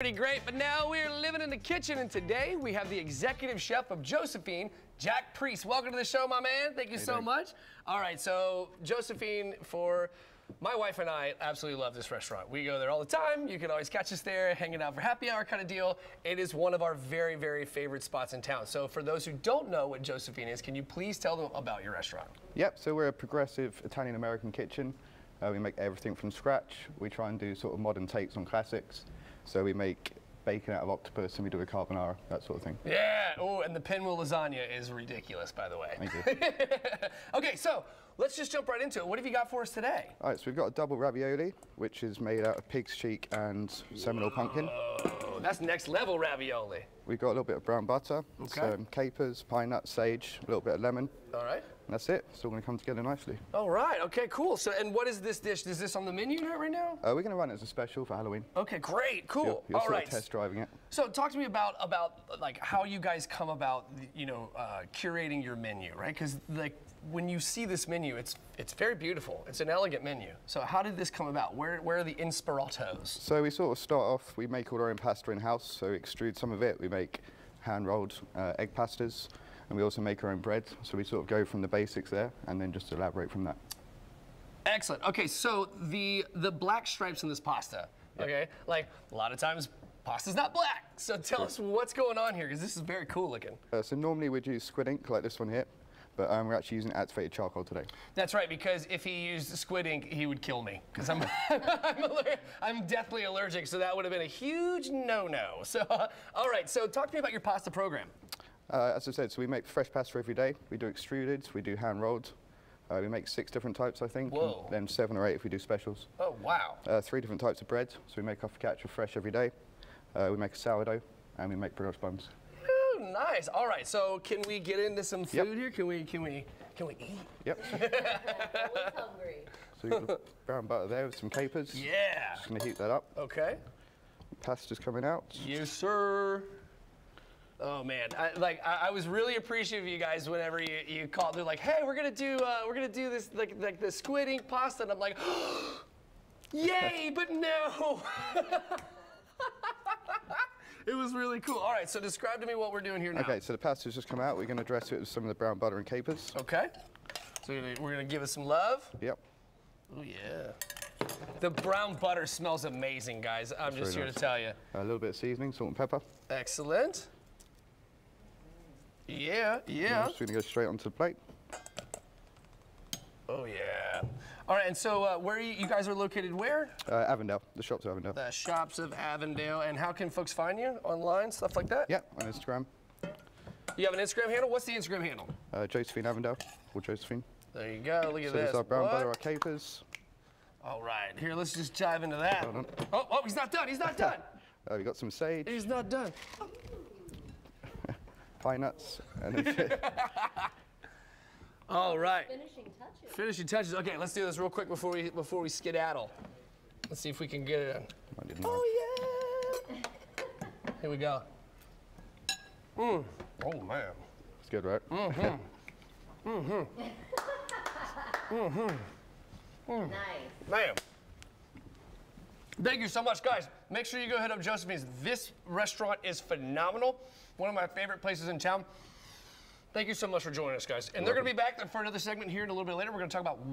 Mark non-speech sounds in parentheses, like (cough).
Pretty great, but now we're living in the kitchen, and today we have the executive chef of Josephine, Jack Priest. Welcome to the show, my man. Thank you so doing? much. All right, so Josephine, for my wife and I absolutely love this restaurant. We go there all the time. You can always catch us there, hanging out for happy hour kind of deal. It is one of our very, very favorite spots in town. So for those who don't know what Josephine is, can you please tell them about your restaurant? Yep, so we're a progressive Italian American kitchen. Uh, we make everything from scratch. We try and do sort of modern takes on classics. So we make bacon out of octopus and we do a carbonara, that sort of thing. Yeah. Oh, and the pinwheel lasagna is ridiculous, by the way. Thank you. (laughs) okay, so let's just jump right into it. What have you got for us today? All right, so we've got a double ravioli, which is made out of pig's cheek and Seminole pumpkin. Oh, that's next level ravioli. We've got a little bit of brown butter, Okay. some capers, pine nuts, sage, a little bit of lemon. All right. And that's it. It's all going to come together nicely. All right. Okay. Cool. So, and what is this dish? Is this on the menu right now? Uh, we're going to run it as a special for Halloween. Okay. Great. Cool. You're, you're All right. test driving it. So, talk to me about about like how you guys come about, you know, uh, curating your menu, right? Because like when you see this menu, it's it's very beautiful. It's an elegant menu. So, how did this come about? Where where are the inspiratos? So we sort of start off, we make all our own pasta in-house, so we extrude some of it, we make hand-rolled uh, egg pastas, and we also make our own bread, so we sort of go from the basics there, and then just elaborate from that. Excellent. Okay, so the the black stripes in this pasta. Okay, like a lot of times pasta's not black. So tell us what's going on here because this is very cool looking. Uh, so normally we'd use squid ink, like this one here, but um, we're actually using activated charcoal today. That's right because if he used squid ink, he would kill me because I'm (laughs) I'm, I'm deathly allergic. So that would have been a huge no-no. So (laughs) all right, so talk to me about your pasta program. Uh, as I said, so we make fresh pasta every day. We do extruded, we do hand-rolled. Uh, we make six different types, I think, Whoa. and then seven or eight if we do specials. Oh wow. Uh, three different types of bread, so we make our focaccia fresh every day. Uh, we make a sourdough, and we make brioche buns. Ooh, nice. All right, so can we get into some food Yep. here? Can we can we can we eat? Yep. (laughs) Always hungry. So you've got brown butter there with some capers. Yeah. Just gonna heat that up. Okay. Pasta's coming out. Yes, sir. Oh man, I, like I, I was really appreciative of you guys whenever you, you called. They're like, "Hey, we're gonna do uh, we're gonna do this like like the squid ink pasta," and I'm like, (gasps) "Yay!" but no. (laughs) it was really cool. All right, so describe to me what we're doing here now. Okay, so the pasta's just come out. We're gonna dress it with some of the brown butter and capers. Okay. So we're gonna, we're gonna give it some love. Yep. Oh yeah. The brown butter smells amazing, guys. I'm just here nice. to tell you. A little bit of seasoning, salt and pepper. Excellent. Yeah, yeah. Just gonna go straight onto the plate. Oh yeah. All right, and so uh, where are you, you guys are located? Where? Uh, Avondale, the shops at Avondale. The shops of Avondale. And how can folks find you online, stuff like that? Yeah, on Instagram. You have an Instagram handle. What's the Instagram handle? Uh, Josephine Avondale, or Josephine. There you go. Look at So this. there's our brown What? butter, our capers. All right, here. Let's just dive into that. Oh, oh, he's not done. He's not done. (laughs) Uh, we got some sage, he's not done. (laughs) pine nuts, and (laughs) All right. Finishing touches. Finishing touches. Okay, let's do this real quick before we before we skedaddle. Let's see if we can get it. I. Oh yeah. Here we go. Mm. Oh man. It's good, right? Mm-hmm. Mm-hmm. Mm-hmm. Nice. Man. Thank you so much, guys. Make sure you go hit up Josephine's. This restaurant is phenomenal. One of my favorite places in town. Thank you so much for joining us, guys. And they're going to be back for another segment here in a little bit later. We're going to talk about